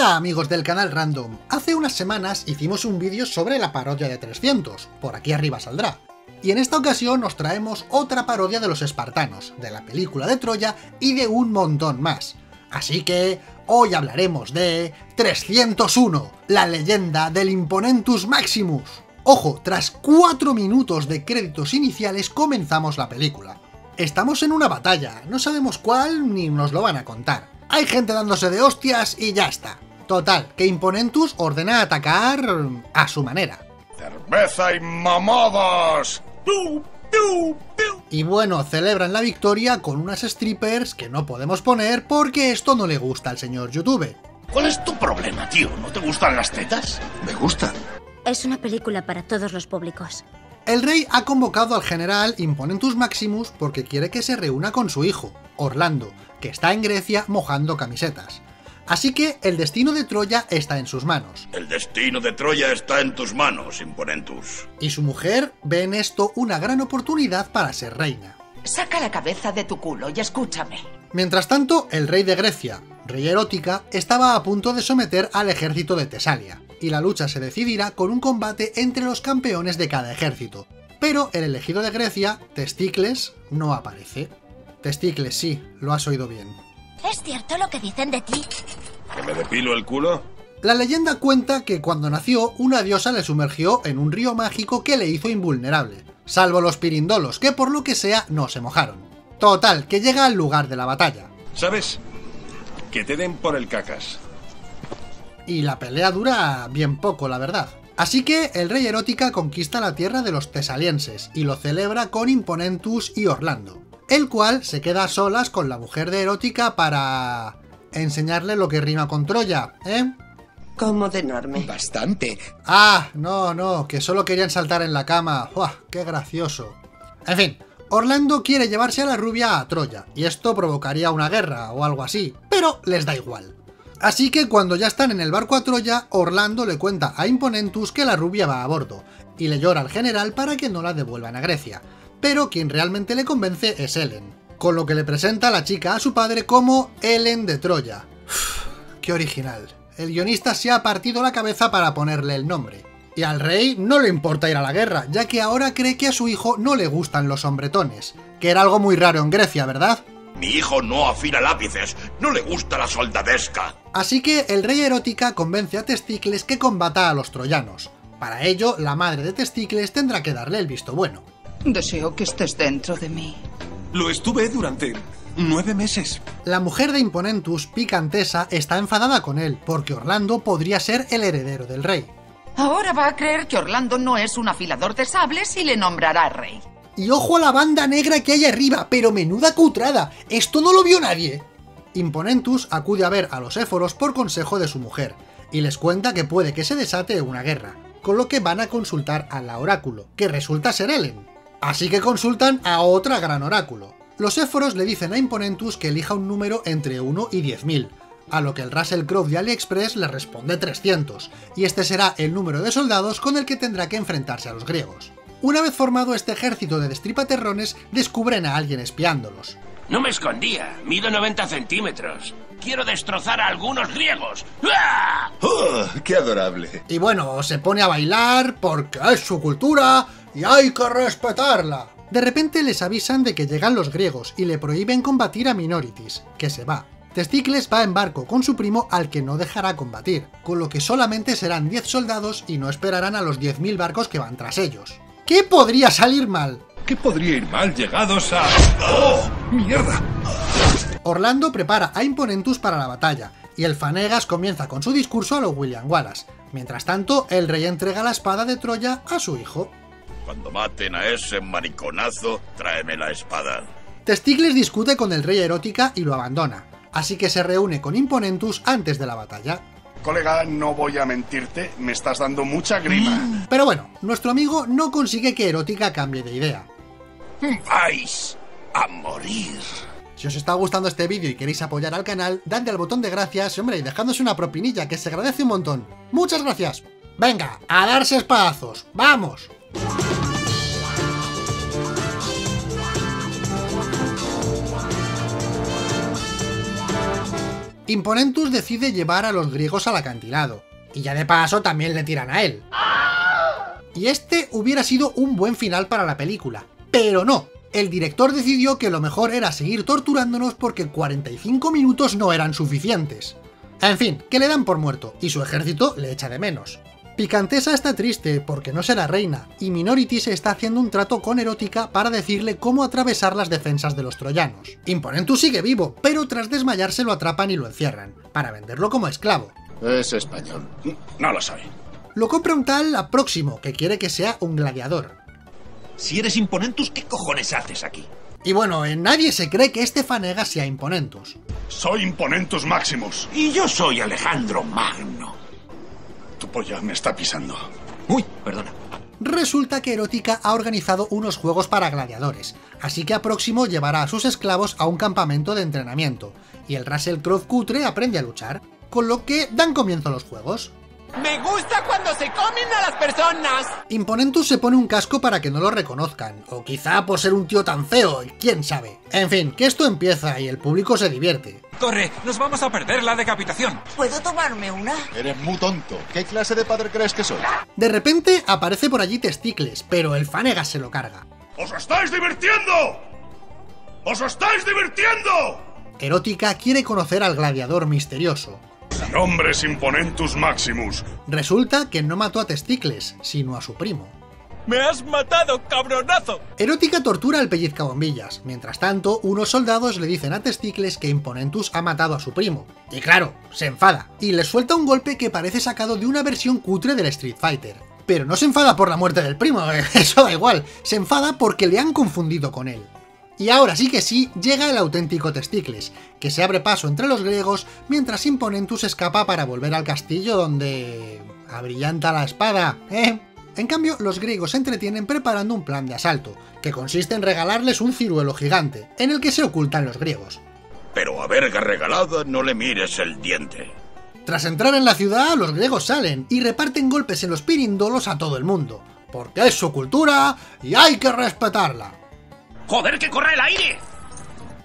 Hola amigos del canal Random, hace unas semanas hicimos un vídeo sobre la parodia de 300, por aquí arriba saldrá. Y en esta ocasión nos traemos otra parodia de los espartanos, de la película de Troya y de un montón más. Así que hoy hablaremos de 301, la leyenda del Imponentus Maximus. Ojo, tras 4 minutos de créditos iniciales comenzamos la película. Estamos en una batalla, no sabemos cuál ni nos lo van a contar. Hay gente dándose de hostias y ya está. Total, que Imponentus ordena atacar a su manera. ¡Cerveza y mamadas! Y bueno, celebran la victoria con unas strippers que no podemos poner porque esto no le gusta al señor YouTube. ¿Cuál es tu problema, tío? ¿No te gustan las tetas? Me gustan. Es una película para todos los públicos. El rey ha convocado al general Imponentus Maximus porque quiere que se reúna con su hijo, Orlando, que está en Grecia mojando camisetas. Así que el destino de Troya está en sus manos. El destino de Troya está en tus manos, Imponentus. Y su mujer ve en esto una gran oportunidad para ser reina. Saca la cabeza de tu culo y escúchame. Mientras tanto, el rey de Grecia, rey erótica, estaba a punto de someter al ejército de Tesalia, y la lucha se decidirá con un combate entre los campeones de cada ejército. Pero el elegido de Grecia, Testicles, no aparece. Testicles, sí, lo has oído bien. ¿Es cierto lo que dicen de ti? ¿Que me depilo el culo? La leyenda cuenta que cuando nació, una diosa le sumergió en un río mágico que le hizo invulnerable, salvo los pirindolos, que por lo que sea no se mojaron. Total, que llega al lugar de la batalla. ¿Sabes? Que te den por el cacas. Y la pelea dura bien poco, la verdad. Así que el rey erótica conquista la tierra de los tesalienses y lo celebra con Imponentus y Orlando, el cual se queda a solas con la mujer de erótica para... enseñarle lo que rima con Troya, ¿eh? ¿Cómo de enorme? Bastante. Ah, no, no, que solo querían saltar en la cama. ¡Uah, qué gracioso! En fin, Orlando quiere llevarse a la rubia a Troya, y esto provocaría una guerra o algo así, pero les da igual. Así que cuando ya están en el barco a Troya, Orlando le cuenta a Imponentus que la rubia va a bordo, y le llora al general para que no la devuelvan a Grecia. Pero quien realmente le convence es Ellen, con lo que le presenta a la chica a su padre como Ellen de Troya. Uf, ¡Qué original! El guionista se ha partido la cabeza para ponerle el nombre. Y al rey no le importa ir a la guerra, ya que ahora cree que a su hijo no le gustan los hombretones, que era algo muy raro en Grecia, ¿verdad? Mi hijo no afila lápices, no le gusta la soldadesca. Así que el rey erótica convence a Testicles que combata a los troyanos. Para ello, la madre de Testicles tendrá que darle el visto bueno. Deseo que estés dentro de mí. Lo estuve durante nueve meses. La mujer de Imponentus, Picantesa, está enfadada con él, porque Orlando podría ser el heredero del rey. Ahora va a creer que Orlando no es un afilador de sables y le nombrará rey. Y ojo a la banda negra que hay arriba, pero menuda cutrada, esto no lo vio nadie. Imponentus acude a ver a los éforos por consejo de su mujer, y les cuenta que puede que se desate una guerra, con lo que van a consultar a la oráculo, que resulta ser Ellen. Así que consultan a otra gran oráculo. Los éforos le dicen a Imponentus que elija un número entre 1 y 10.000, a lo que el Russell Crowe de AliExpress le responde 300, y este será el número de soldados con el que tendrá que enfrentarse a los griegos. Una vez formado este ejército de destripaterrones, descubren a alguien espiándolos. No me escondía. Mido 90 centímetros. Quiero destrozar a algunos griegos. ¡Ah! ¡Oh, qué adorable! Y bueno, se pone a bailar porque es su cultura y hay que respetarla. De repente les avisan de que llegan los griegos y le prohíben combatir a Minoritis, que se va. Testicles va en barco con su primo al que no dejará combatir, con lo que solamente serán 10 soldados y no esperarán a los 10.000 barcos que van tras ellos. ¿Qué podría salir mal? ¿Qué podría ir mal llegados a... ¡Oh! ¡Mierda! Orlando prepara a Imponentus para la batalla, y el Fanegas comienza con su discurso a lo William Wallace. Mientras tanto, el rey entrega la espada de Troya a su hijo. Cuando maten a ese mariconazo, tráeme la espada. Testicles discute con el rey erótica y lo abandona, así que se reúne con Imponentus antes de la batalla. Colega, no voy a mentirte, me estás dando mucha grima. Pero bueno, nuestro amigo no consigue que Erótica cambie de idea. ¡Vais a morir! Si os está gustando este vídeo y queréis apoyar al canal, dadle al botón de gracias, hombre, y dejadnos una propinilla que se agradece un montón. ¡Muchas gracias! Venga, a darse espadazos, ¡vamos! Imponentus decide llevar a los griegos al acantilado, y ya de paso también le tiran a él. Y este hubiera sido un buen final para la película, pero no. El director decidió que lo mejor era seguir torturándonos porque 45 minutos no eran suficientes. En fin, que le dan por muerto, y su ejército le echa de menos. Picantesa está triste porque no será reina, y Minority se está haciendo un trato con Erótica para decirle cómo atravesar las defensas de los troyanos. Imponentus sigue vivo, pero tras desmayarse lo atrapan y lo encierran, para venderlo como esclavo. Es español. No lo soy. Lo compra un tal a Próximo, que quiere que sea un gladiador. Si eres Imponentus, ¿qué cojones haces aquí? Y bueno, en nadie se cree que este Fanega sea Imponentus. Soy Imponentus Maximus. Y yo soy Alejandro Magno. Tu polla me está pisando. Uy, perdona. Resulta que Erótica ha organizado unos juegos para gladiadores, así que a Próximo llevará a sus esclavos a un campamento de entrenamiento, y el Russell Crowe cutre aprende a luchar, con lo que dan comienzo los juegos. Me gusta cuando se comen a las personas. Imponentus se pone un casco para que no lo reconozcan, o quizá por ser un tío tan feo, quién sabe. En fin, que esto empieza y el público se divierte. Corre, nos vamos a perder la decapitación. ¿Puedo tomarme una? Eres muy tonto. ¿Qué clase de padre crees que soy? De repente aparece por allí Testicles, pero el Fanegas se lo carga. ¡Os estáis divirtiendo! ¡Os estáis divirtiendo! Erótica quiere conocer al gladiador misterioso. Mi nombre es Imponentus Maximus. Resulta que no mató a Testicles, sino a su primo. ¡Me has matado, cabronazo! Erótica tortura al pellizcabombillas. Mientras tanto, unos soldados le dicen a Testicles que Imponentus ha matado a su primo. Y claro, se enfada. Y le suelta un golpe que parece sacado de una versión cutre del Street Fighter. Pero no se enfada por la muerte del primo, eso da igual. Se enfada porque le han confundido con él. Y ahora sí que sí, llega el auténtico Testicles, que se abre paso entre los griegos mientras Imponentus escapa para volver al castillo donde... abrillanta la espada, ¿eh? En cambio, los griegos se entretienen preparando un plan de asalto, que consiste en regalarles un ciruelo gigante, en el que se ocultan los griegos. Pero a verga regalada no le mires el diente. Tras entrar en la ciudad, los griegos salen y reparten golpes en los pirindolos a todo el mundo, porque es su cultura y hay que respetarla. ¡Joder, que corre el aire!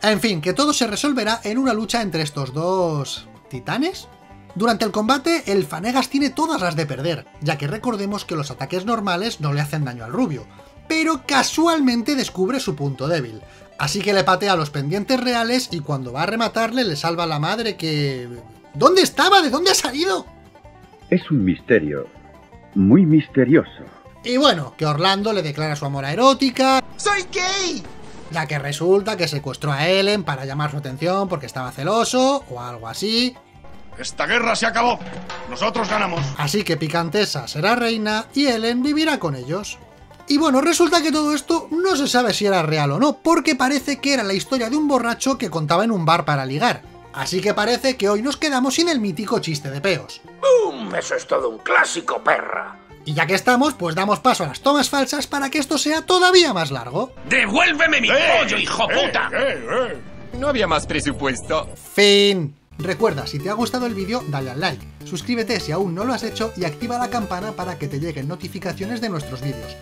En fin, que todo se resolverá en una lucha entre estos dos... ¿titanes? Durante el combate, el Fanegas tiene todas las de perder, ya que recordemos que los ataques normales no le hacen daño al rubio, pero casualmente descubre su punto débil, así que le patea los pendientes reales y cuando va a rematarle le salva la madre que... ¿Dónde estaba? ¿De dónde ha salido? Es un misterio. Muy misterioso. Y bueno, que Orlando le declara su amor a Erótica, ¡Soy gay! Ya que resulta que secuestró a Ellen para llamar su atención porque estaba celoso o algo así, Esta guerra se acabó. Nosotros ganamos. Así que Picantesa será reina y Ellen vivirá con ellos. Y bueno, resulta que todo esto no se sabe si era real o no, porque parece que era la historia de un borracho que contaba en un bar para ligar. Así que parece que hoy nos quedamos sin el mítico chiste de peos. ¡Bum! Eso es todo un clásico, perra. Y ya que estamos, pues damos paso a las tomas falsas para que esto sea todavía más largo. ¡Devuélveme mi pollo, hijo ¡Eh, puta! eh, eh! No había más presupuesto. Fin. Recuerda, si te ha gustado el vídeo, dale al like, suscríbete si aún no lo has hecho y activa la campana para que te lleguen notificaciones de nuestros vídeos.